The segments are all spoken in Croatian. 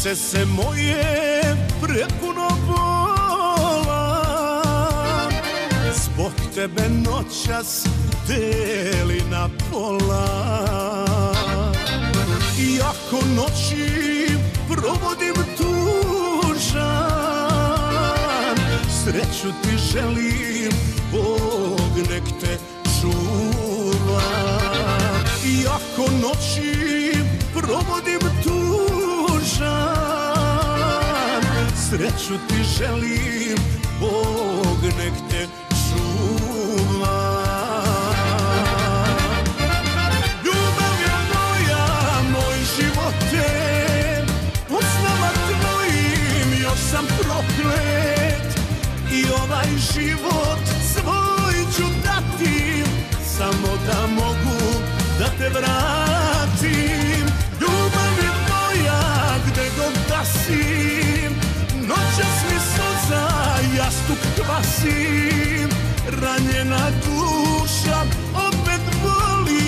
Srce se moje prepuno bola Zbog tebe noćas deli na pola. Iako noći provodim tužan Sreću ti želim, Bog nek te čuva. Iako noći provodim Sreću ti želim, Bog nek te čuva. Ljubav je moja, moj živote U snama tvojim još sam proklet I ovaj život duša opet boli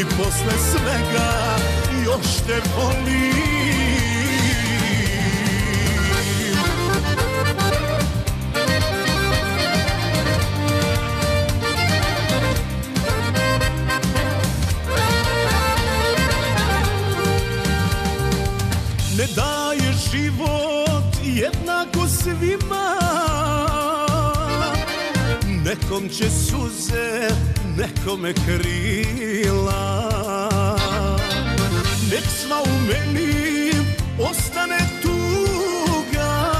I posle svega još te volim Ne daje život jednako svima Nekom će suze, nekome krila. Nek sva u meni ostane tuga.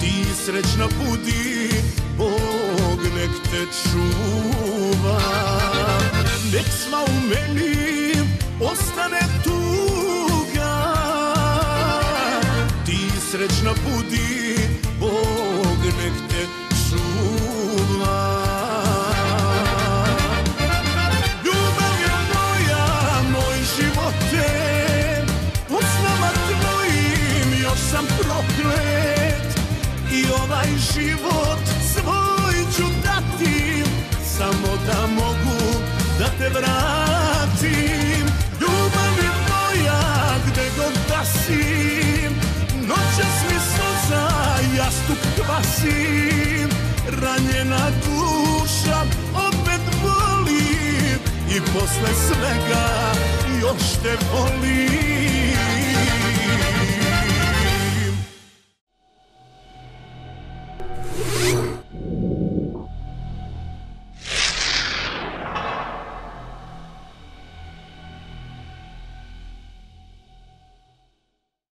Ti srećna budi, Bog nek te čuva. Nek sva u meni ostane tuga. Ti srećna budi, Bog nek te čuva život svoj ću dati Samo da mogu da te vratim. Ljubav je moja, gde god da si Noćas mi suza, jastuk kvasim. Ranjena duša opet boli I posle svega još te volim